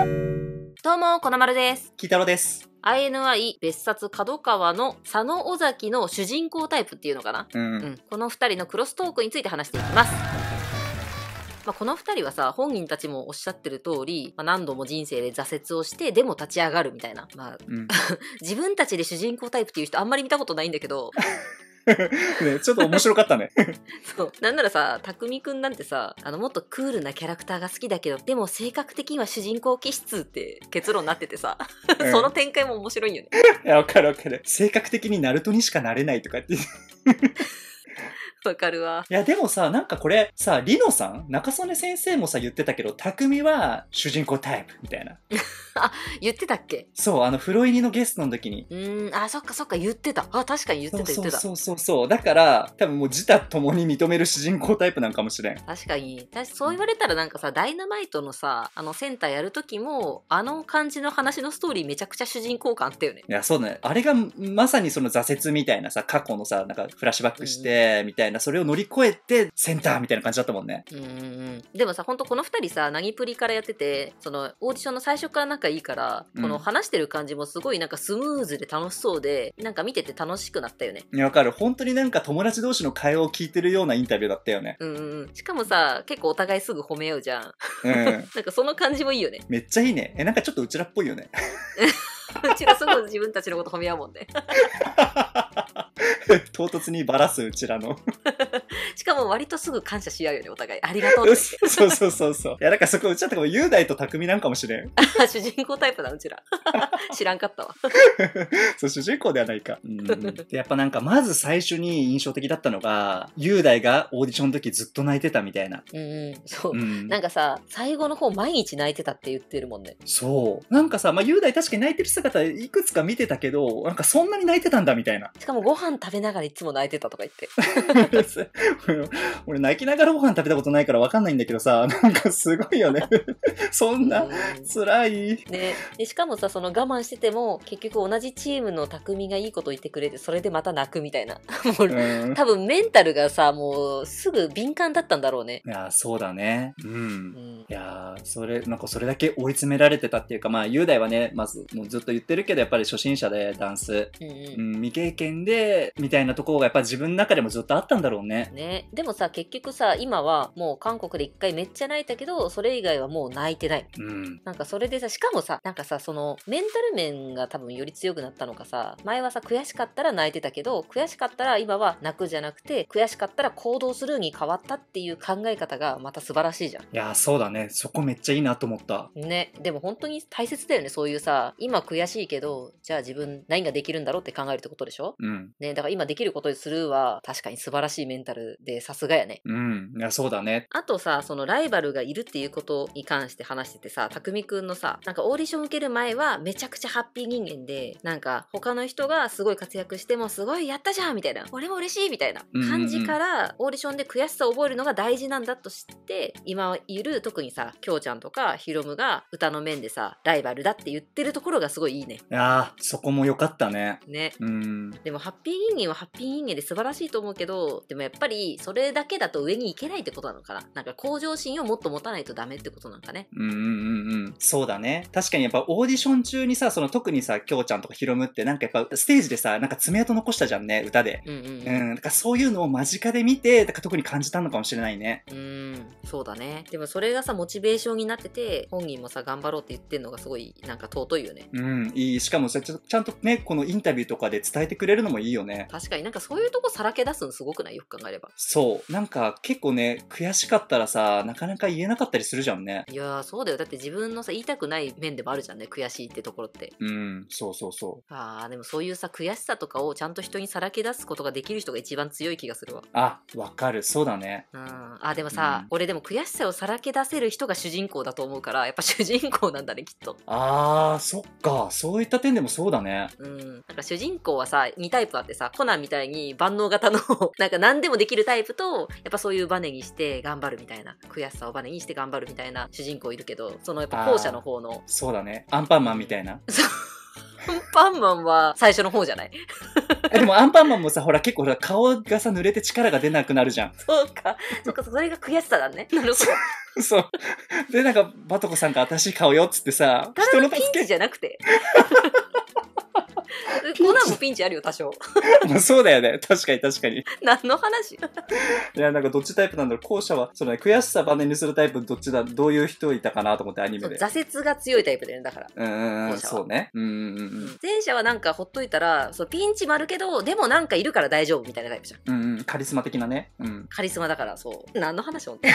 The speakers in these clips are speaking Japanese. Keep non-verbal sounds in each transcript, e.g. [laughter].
どうも、こなまるです。キタロです。INI 別冊角川の佐野尾崎の主人公タイプっていうのかな、うん。うん、この二人のクロストークについて話していきます。まあ、この二人はさ、本人たちもおっしゃってる通り、まあ、何度も人生で挫折をして、でも立ち上がるみたいな。まあ、うん。[laughs] 自分たちで主人公タイプっていう人あんまり見たことないんだけど、[laughs] ね、ちょっと面白かったね。[laughs] そう。なんならさ、たくみくんなんてさ、あの、もっとクールなキャラクターが好きだけど、でも性格的には主人公気質って結論になっててさ、うん [laughs] その展開も面白いよね。いや、わかるわかる。性格的にナルトにしかなれないとかって。い [laughs] わかるわ。や、でもさ、なんかこれ、さ、リノさん？中曽根先生もさ、言ってたけど、匠は主人公タイプみたいな。[laughs] 言ってたっけ？そう、あの、フロイニのゲストの時に。うーん、あ、そっかそっか、言ってた。あ、確かに言ってた言ってた。そうそうそうそう。だから、多分もう自他共に認める主人公タイプなんかもしれん。確かに。確かそう言われたらなんかさ、ダイナマイトのさ、あのセンターやるときも、あの感じの話のストーリーめちゃくちゃ主人公感あったよね。いや、そうだね。あれがまさにその挫折みたいなさ、過去のさ、なんかフラッシュバックして、みたいな、それを乗り越えて、センターみたいな感じだったもんね。うん。でもさ、ほんとこの二人さ、ナギプリからやってて、その、オーディションの最初から仲いいから、うんこの話してる感じもすごいなんかスムーズで楽しそうで、なんか見てて楽しくなったよね。わかる。本当になんか友達同士の会話を聞いてるようなインタビューだったよね。うん。しかもさ、結構お互いすぐ褒め合うじゃん。うん。[laughs] なんかその感じもいいよね。めっちゃいいね。え、なんかちょっとうちらっぽいよね。[laughs] うちらすぐ自分たちのこと褒め合うもんね。[laughs] [laughs] 唐突にバラすうちらの。しかも割とすぐ感謝し合うよね、お互い。ありがとうって [laughs] そうそうそうそう。いや、なんかそこうちらとかも雄大と匠なんかもしれん。言って。主人公タイプだ、うちら。[laughs] 知らんかったわ。[laughs] そう、主人公ではないか。うん。で、やっぱなんかまず最初に印象的だったのが、雄大がオーディションの時ずっと泣いてたみたいな。うんうん。そう。うん。なんかさ、最後の方毎日泣いてたって言ってるもんね。そう。なんかさ、まあ、雄大確かに泣いてる姿いくつか見てたけど、なんかそんなに泣いてたんだみたいな。しかもご飯食べながらいつも泣いてたとか言って。[laughs] 俺泣きながらご飯食べたことないからわかんないんだけどさ、なんかすごいよね。[laughs] そんなうん辛い。ね、でしかもさその我慢してても結局同じチームの匠がいいこと言ってくれてそれでまた泣くみたいな [laughs] もううん。多分メンタルがさもうすぐ敏感だったんだろうね、いや、そうだね。う。うんん、いやーそれ、なんかそれだけ追い詰められてたっていうか、まあ、雄大はね、まず、もうずっと言ってるけど、やっぱり初心者でダンス、うんううんん、未経験で、みたいなところがやっぱ自分の中でもずっとあったんだろうね。ね、でもさ結局さ今はもう韓国で一回めっちゃ泣いたけどそれ以外はもう泣いてないうん。なんかそれでさしかもさなんかさそのメンタル面が多分より強くなったのかさ前はさ悔しかったら泣いてたけど悔しかったら今は泣くじゃなくて悔しかったら行動するに変わったっていう考え方がまた素晴らしいじゃんいやーそうだね。そこめっちゃいいなと思った。ね、でも本当に大切だよねそういうさ今悔しいけどじゃあ自分何ができるんだろうって考えるってことでしょ？うん。ねだから今できることにするは確かに素晴らしいメンタルでさすがやねうん。いや、そうだね。あとさそのライバルがいるっていうことに関して話しててさたくみくんのさなんかオーディション受ける前はめちゃくちゃハッピー人間でなんか他の人がすごい活躍してもすごいやったじゃんみたいな俺も嬉しいみたいな感じからオーディションで悔しさを覚えるのが大事なんだと知って今いる特にさきょうちゃんとかひろむが歌の面でさライバルだって言ってるところがすごいいいねいやーそこも良かったね。ねうん。でもハッピー人間はハッピー人間で素晴らしいと思うけどでもやっぱりそれだけだと上に行けないってことなのかな？なんか向上心をもっと持たないとダメってことなんかね？うんうんうんうん。そうだね。確かにやっぱオーディション中にさ、その特にさ、きょうちゃんとかひろむってなんかやっぱステージでさ、なんか爪痕残したじゃんね、歌で。うんうんうん。だからそういうのを間近で見て、だから特に感じたのかもしれないね。うーんそうだねでもそれがさモチベーションになってて本人もさ頑張ろうって言ってんのがすごいなんか尊いよねうん、いい。しかもさ、ちゃんとね、このインタビューとかで伝えてくれるのもいいよね。確かになんかそういうとこさらけ出すのすごくない？よく考えればそう。なんか結構ね、悔しかったらさ、なかなか言えなかったりするじゃんね。いやーそうだよだって自分のさ言いたくない面でもあるじゃんね悔しいってところってうん、そうそうそあーでもそういうさ悔しさとかをちゃんと人にさらけ出すことができる人が一番強い気がするわう。あ、わかる。そうだね。うん、あでもさ、うん俺でも悔しさをさらけ出せる人が主人公だと思うからやっぱ主人公なんだねきっとあー、そっか。そういった点でもそうだね。うんなんか主人公はさ2タイプあってさコナンみたいに万能型の [laughs] なんか何でもできるタイプとやっぱそういうバネにして頑張るみたいな悔しさをバネにして頑張るみたいな主人公いるけどそのやっぱ後者の方のそうだね。アンパンマンみたいな。アンパンマンは最初の方じゃない？[laughs] えでもアンパンマンもさ、ほら結構ほら顔がさ、濡れて力が出なくなるじゃん。そうか。そうか、それが悔しさだね。なるほど。そう。で、なんか、バトコさんが私買うよっつってさ、ただのピンチじゃなくて。コナンもピンチあるよ、多少。[laughs] まあそうだよね。確かに確かに。何の話？[laughs] いや、なんかどっちタイプなんだろう。後者は、そのね、悔しさバネにするタイプどっちだ、どういう人いたかなと思ってアニメで。挫折が強いタイプだよね、だから。うんうんそうね。うんうんうん前者はなんかほっといたら、そうピンチもあるけど、でもなんかいるから大丈夫みたいなタイプじゃん。うん。うんうん、カリスマ的なね。うん。カリスマだから、そう。何の話ほんとい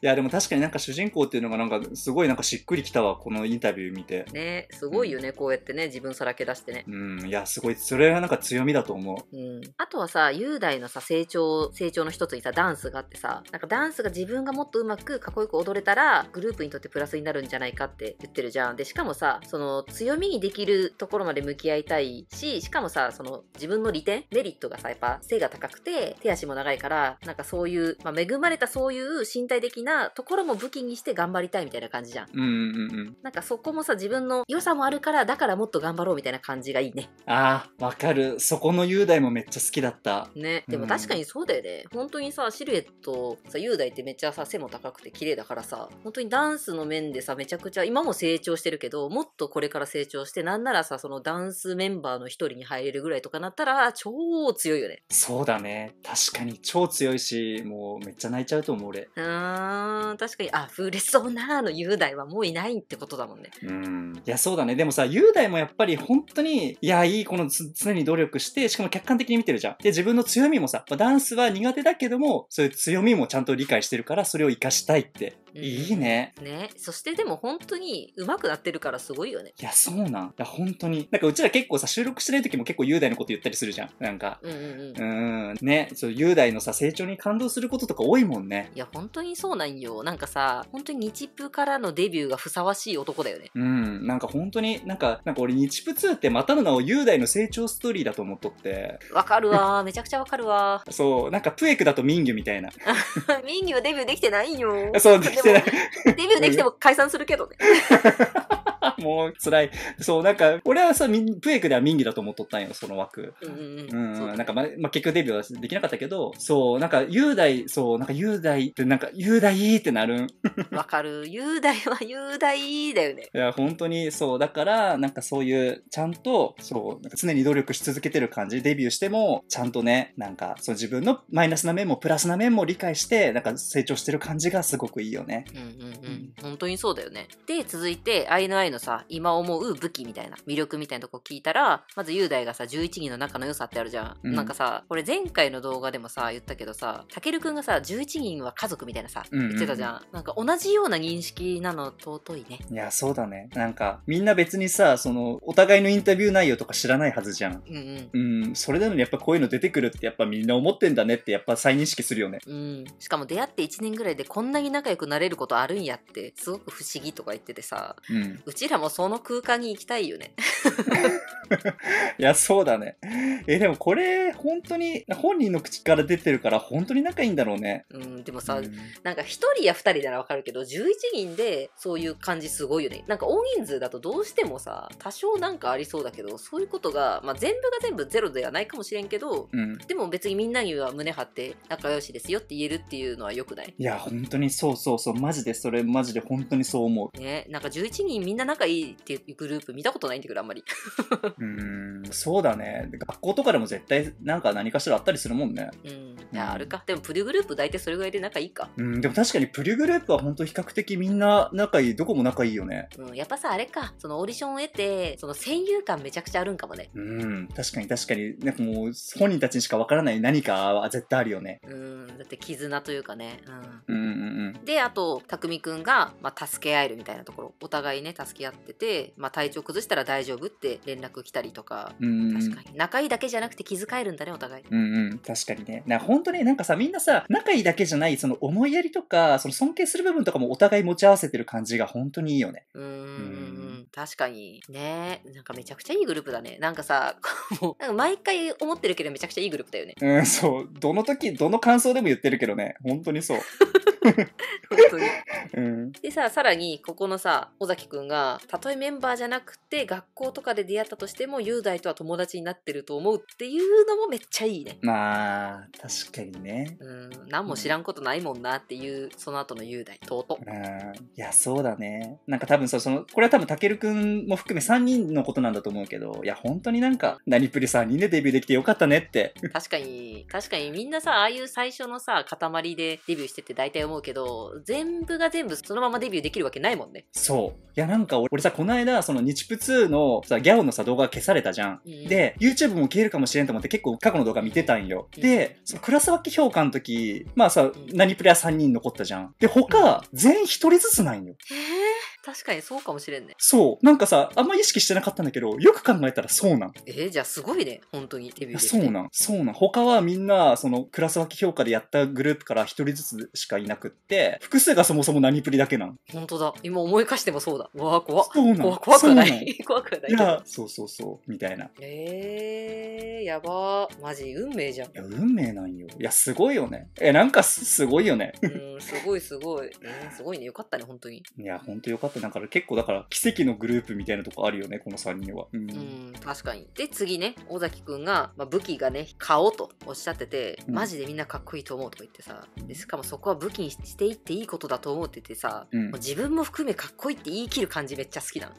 や、でも確かになんか主人公っていうのがなんか、すごいなんかしっくりきたわ、このインタビュー見て。ね、すごいよね、こうやってね、自分さらけ出してね。うん、いや、すごい、それはなんか強みだと思う。うん、あとはさ雄大のさ成長成長の一つにさダンスがあってさなんかダンスが自分がもっとうまくかっこよく踊れたらグループにとってプラスになるんじゃないかって言ってるじゃんでしかもさその強みにできるところまで向き合いたいししかもさその自分の利点メリットがさやっぱ背が高くて手足も長いからなんかそういう、まあ、恵まれたそういう身体的なところも武器にして頑張りたいみたいな感じじゃんうんうんうん。なんかそこもさ自分の良さもあるからだからもっと頑張ろうみたいな感じがいいねああ、わかる。そこの雄大もめっちゃ好きだった。ね、でも確かにそうだよね。本当にさ、シルエット、さ、雄大ってめっちゃさ、背も高くて綺麗だからさ、本当にダンスの面でさ、めちゃくちゃ、今も成長してるけど、もっとこれから成長して、なんならさ、そのダンスメンバーの一人に入れるぐらいとかなったら、超強いよね。そうだね。確かに超強いし、もうめっちゃ泣いちゃうと思う俺。うーん、確かに、あ、触れそうなの雄大はもういないってことだもんね。うん。いや、そうだね。でもさ、雄大もやっぱり本当に、いや、いり、この常に努力して、しかも客観的に見てるじゃん。で、自分の強みもさ、まダンスは苦手だけども、そういう強みもちゃんと理解してるから、それを活かしたいって。うんいいね。ね。そしてでも本当に上手くなってるからすごいよね。いや、そうなん。いや、本当に。なんかうちら結構さ、収録してない時も結構雄大のこと言ったりするじゃん。なんか。うんうんうん。うーん。ね。そう、雄大のさ、成長に感動することとか多いもんね。いや、本当にそうなんよ。なんかさ、本当に日プからのデビューがふさわしい男だよね。うん。なんか本当に、なんか、なんか俺、日プ2ってまたの名を雄大の成長ストーリーだと思っとって。わかるわー。[laughs] めちゃくちゃわかるわそう、なんかプエクだとミンギュみたいな。ー。[laughs] ミンギはデビューできてないよ。そう、できてない。デビューできても解散するけどね。[laughs] [laughs] もう辛い。そう、なんか、俺はさ、プエクではミンギだと思っとったんよ、その枠。うんうんなんか、ま、まあ、結局デビューはできなかったけど、そう、なんか、雄大、そう、なんか雄大って、なんか、雄大ってなるん。い [laughs] わかる。雄大は雄大だよね。や、本当に、そう、だから、なんかそういう、ちゃんと、そう、なんか常に努力し続けてる感じ、デビューしても、ちゃんとね、なんか、そう、自分のマイナスな面もプラスな面も理解して、なんか成長してる感じがすごくいいよね。うんうんうん。本当にそうだよね。で、続いて、アイのアイのさ、今思う武器みたいな、魅力みたいなとこ聞いたら、まず雄大がさ、11人の仲の良さってあるじゃん。うんなんかさ、これ前回の動画でもさ、言ったけどさ、たけるくんがさ、11人は家族みたいなさ、言ってたじゃん。なんか同じような認識なの尊いね。いや、そうだね。なんか、みんな別にさ、その、お互いのインタビュー内容とか知らないはずじゃん。うんうん。うん、それなのにやっぱこういうの出てくるってやっぱみんな思ってんだねってやっぱ再認識するよね。うん、しかも出会って1年ぐらいでこんなに仲良くなれることあるんやってすごく不思議とか言っててさうん。うちらもその空間に行きたいよね [laughs] いや、そうだね。え、でもこれ、本当に、本人の口から出てるから本当に仲いいんだろうね。うんでもさ、うんなんか1人や2人ならわかるけど11人でそういう感じすごいよねなんか大人数だとどうしてもさ多少なんかありそうだけどそういうことが、まあ、全部が全部ゼロではないかもしれんけどうん。でも別にみんなには胸張って仲良しですよって言えるっていうのは良くない？いや、本当にそうそうそう。マジでそれ、マジで本当にそう思ねなんか11人みんな仲いいっていうグループ見たことないんだけどあんまり [laughs] う。うん、そうだね。学校とかでも絶対なんか何かしらあったりするもんね。うんいやあるかでもプリグループ大体それぐらいで仲いいかうん、でも確かにプリグループは本当比較的みんな仲いい。どこも仲いいよね。うん、やっぱさあれかそのオーディションを得てその戦友感めちゃくちゃあるんかもねうん、確かに確かに。なんかもう、本人たちにしかわからない何かは絶対あるよね。うんだって絆というかね、うんうんうん。うん、であと匠くんが、まあ、助け合えるみたいなところお互いね助け合ってて、まあ、体調崩したら大丈夫って連絡来たりとか。うんうん、確かに。仲いいだけじゃなくて気遣えるんだねお互い。うんうん、確かにね。な本当になんかさ、みんなさ、仲いいだけじゃない、その思いやりとか、その尊敬する部分とかもお互い持ち合わせてる感じが本当にいいよね。うーん。うん確かにねなんかめちゃくちゃいいグループだねなんかさ [laughs] もうなんか毎回思ってるけどめちゃくちゃいいグループだよねうん、そう。どの時、どの感想でも言ってるけどね。本当にそう。[laughs] 本当に [laughs] うん。でさ、さらに、ここのさ、尾崎くんが、がたとえメンバーじゃなくて学校とかで出会ったとしても雄大とは友達になってると思うっていうのもめっちゃいいねまあ、確かにね。うん何も知らんことないもんなっていうその後の雄大とうとううん。いや、そうだね。なんか多分さ、その、これは多分、たけるくんも含め3人のことなんだと思うけど、いや、本当になんか、何プリ3人でデビューできてよかったねって。確かに確かにみんなさああいう最初のさ塊でデビューしてて大体思うけど全部が全部そのままデビューできるわけないもんねそう。いや、なんか俺俺さ、この間、その日プ2のさ、ギャオのさ、動画が消されたじゃん。うんで、YouTube も消えるかもしれんと思って結構過去の動画見てたんよ。で、そのクラス分け評価の時、まあさ、何プレイヤー3人残ったじゃん。で、他、全員1人ずつなんよ。へえ確かにそうかもしれんねそう。なんかさ、あんま意識してなかったんだけど、よく考えたらそうなん。えー、じゃあすごいね本当にデビューできてそうなん。そうなん。他はみんな、その、クラス分け評価でやったグループから一人ずつしかいなくって、複数がそもそも何プリだけなん。本当だ今思い返してもそうだうわー怖っそうなん。怖怖くはない [laughs] 怖くはないいや、そうそうそう、みたいな。いえー、やばーマジ運命じゃんや、運命なんよ。いや、すごいよね。え、なんかす、すごいよね。うんすごいすごい、えー、すごいねよかったね本当にいや、ほんとよかった。だから結構、だから、奇跡のグループみたいなとこあるよね、この3人は。うん。うん確かにで次ね尾崎くんが、まあ、武器がね顔とおっしゃっててうんマジでみんなかっこいいと思うとか言ってさでしかもそこは武器にしていっていいことだと思うって言ってさ、うんもう自分も含めかっこいいって言い切る感じめっちゃ好きなの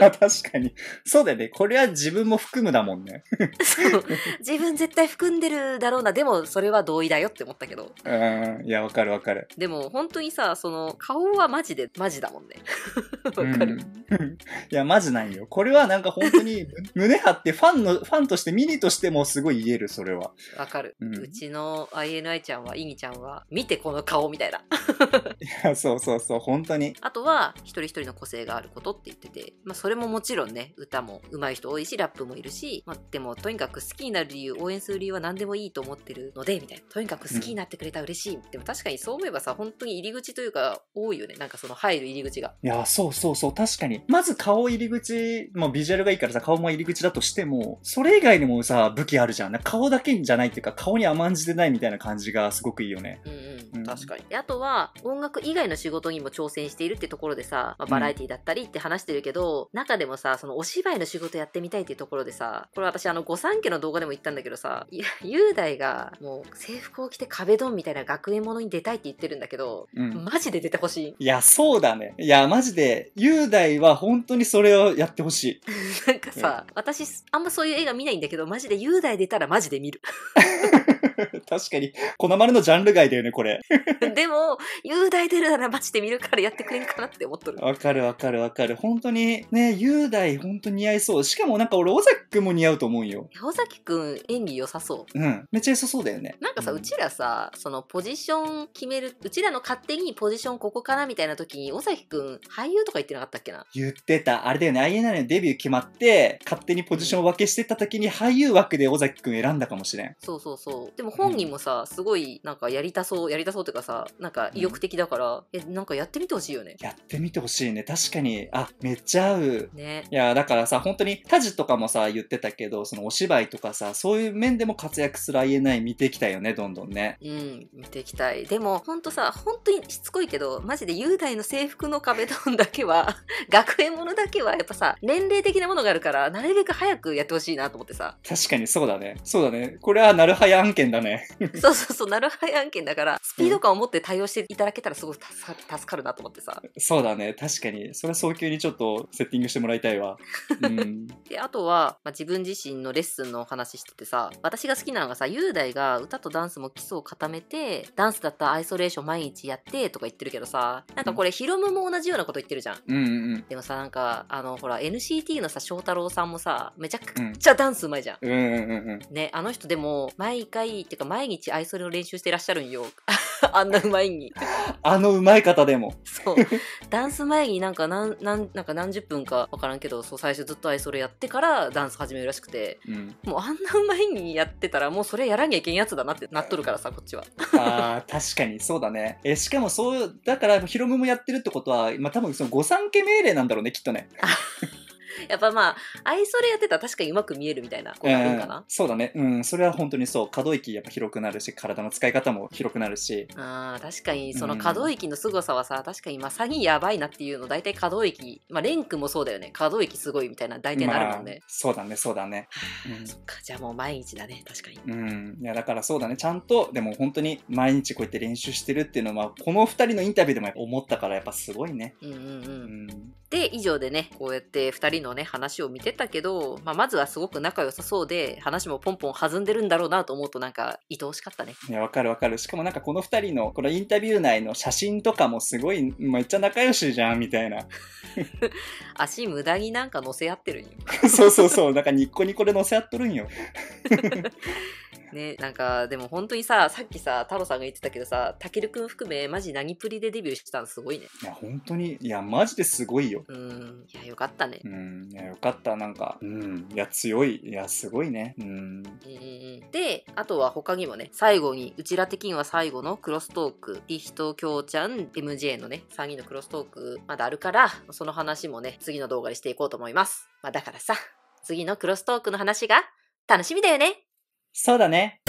あ [laughs] 確かに。そうだよね。これは自分も含むだもんね。そう [laughs] 自分絶対含んでるだろうなでもそれは同意だよって思ったけどうん。いや、わかるわかる。でも本当にさその顔はマジでマジだもんね [laughs] わかる、うんいや、マジないよ。これはなんか本当に胸張ってファンの、ファンとしてミニとしてもすごい言える、それは。わかる、ううんちの INI ちゃんはイギちゃんは見てこの顔みたいな。[laughs] いや、そうそうそう、本当に。あとは一人一人の個性があることって言ってて、まあ、それももちろんね歌も上手い人多いしラップもいるし、まあ、でもとにかく好きになる理由応援する理由は何でもいいと思ってるのでみたいな。とにかく好きになってくれたら嬉しい、でも確かにそう思えばさ本当に入り口というか多いよね。なんかその入る入り口が。いや、そうそうそう、確かに。まず顔入り口、もうビジュアルがいいからさ、顔も入り口だとしても、それ以外にもさ、武器あるじゃん。顔だけじゃないっていうか、顔に甘んじてないみたいな感じがすごくいいよね。うんうん確かにであとは音楽以外の仕事にも挑戦しているってところでさ、まあ、バラエティだったりって話してるけど、中でもさそのお芝居の仕事やってみたいっていうところでさこれ私あの御三家の動画でも言ったんだけどさゆ雄大がもう制服を着て壁ドンみたいな学園ものに出たいって言ってるんだけどうん。マジで出てほしいいや、そうだね。いや、マジで、雄大は本当にそれをやってほしい。[laughs] なんかさ、私あんまそういう映画見ないんだけどマジで雄大出たらマジで見る [laughs] [laughs] 確かに、この丸のジャンル外だよね、これ。[laughs] でも雄大出るならマジで見るからやってくれんかなって思っとるわかるわかるわかる。本当に、ね、雄大本当に似合いそう。しかもなんか俺、尾崎くんも似合うと思うんよ。尾崎くん演技良さそううん。めっちゃ良さそうだよね。なんかさ、うちらさ、そのポジション決める、うちらの勝手にポジションここかなみたいな時に、尾崎くん、俳優とか言ってなかったっけな？言ってた。あれだよね。INI のデビュー決まって、勝手にポジション分けしてった時に俳優枠で尾崎くん選んだかもしれん。そうそうそう。でも本人もさ、すごい、なんかやりたそう、やりたそうっていうかさ、なんか意欲的だから、え、なんかやってみてほしいよね。やってみてほしいね。確かに。あ、めっちゃ合う。ね。いや、だからさ、本当に、タジとかもさ、言ってたけど、そのお芝居とかさ、そういう面でも活躍する INI 見ていきたいよね、どんどんね。うん、見ていきたい。でも、ほんとさ、本当にしつこいけど、マジで雄大の制服の壁ドンだけは、学園ものだけは、やっぱさ、年齢的なものがあるから、なるべく早くやってほしいなと思ってさ。確かにそうだね。そうだね。これはなるはや案件だね。[laughs] そうそうそう、なるはや案件だから、スピード感を持って対応していただけたらすごく助かるなと思ってさ。そうだね。確かに。それは早急にちょっとセッティングしてもらいたいわ。[laughs] うん。で、あとは、まあ、自分自身のレッスンのお話しててさ、私が好きなのがさ、雄大が歌とダンスも基礎を固めて、ダンスだったらアイソレーション毎日やってとか言ってるけどさ、なんかこれヒロムも同じようなこと言ってるじゃん。うんうんうん。でもさ、なんか、あの、ほら、NCT のさ、翔太郎さんもさ、めちゃくちゃダンスうまいじゃん。うんうんうんうん。ね、あの人でも、毎回、ってか毎日アイソレを練習してらっしゃるんよ。[laughs] あんなうまいに。あの上手い方でも。そう。ダンス前になんか何、何、なんか何十分かわからんけど、そう、最初ずっとアイソレやってからダンス始めるらしくて、うん。もうあんなうまいにやってたら、もうそれやらにゃいけんやつだなってなっとるからさ、こっちは。[laughs] ああ、確かにそうだね。え、しかもそう、だからヒロムもやってるってことは、まあ多分その御三家命令なんだろうね、きっとね。[laughs] [laughs] やっぱまあ、アイソレやってたら確かにうまく見えるみたいなことあるんかな、うんそうだね。うん、それは本当にそう。可動域やっぱ広くなるし、体の使い方も広くなるし。あー確かにその可動域の凄さはさ、確かにまあ詐欺やばいなっていうの大体可動域まあレンクもそうだよね可動域すごいみたいな大体なるもんね、まあそうだね、そうだね。うんそっかじゃあもう毎日だね確かにうん。いや、だからそうだね。ちゃんと、でも本当に毎日こうやって練習してるっていうのは、この二人のインタビューでも思ったから、やっぱすごいね。うんうんううんん。で以上でねこうやって2人のね話を見てたけど、まあ、まずはすごく仲良さそうで話もポンポン弾んでるんだろうなと思うとなんか愛おしかったねいや、わかるわかる。しかもなんかこの二人の、このインタビュー内の写真とかもすごい、めっちゃ仲良しじゃん、みたいな。[laughs] 足無駄になんか乗せ合ってるんよ [laughs] そうそうそう。なんかニッコニコで載せ合っとるんよ。[laughs] ねなんかでも本当にささっきさ太郎さんが言ってたけどさたけるくん含めマジ何プリでデビューしてたのすごいねいや、本当に、いや、マジですごいよ。うんいやよかったねうん。いや、よかった。なんか、うん。いや、強い。いや、すごいね。うん。であとは他にもね最後にうちら的には最後のクロストークリヒときょうちゃん MJ のね3人のクロストークまだあるからその話もね次の動画にしていこうと思います、まあ、だからさ次のクロストークの話が楽しみだよねそうだね。